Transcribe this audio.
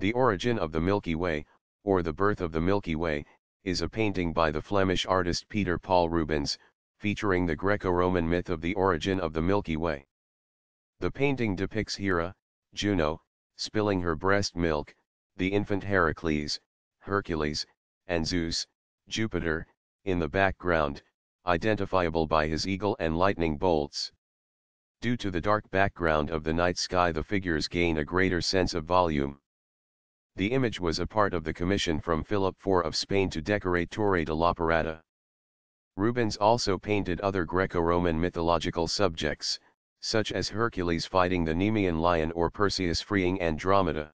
The Origin of the Milky Way, or The Birth of the Milky Way, is a painting by the Flemish artist Peter Paul Rubens, featuring the Greco-Roman myth of the origin of the Milky Way. The painting depicts Hera, Juno, spilling her breast milk, the infant Heracles, Hercules, and Zeus, Jupiter, in the background, identifiable by his eagle and lightning bolts. Due to the dark background of the night sky the figures gain a greater sense of volume. The image was a part of the commission from Philip IV of Spain to decorate Torre de la Parada. Rubens also painted other Greco-Roman mythological subjects, such as Hercules fighting the Nemean lion or Perseus freeing Andromeda.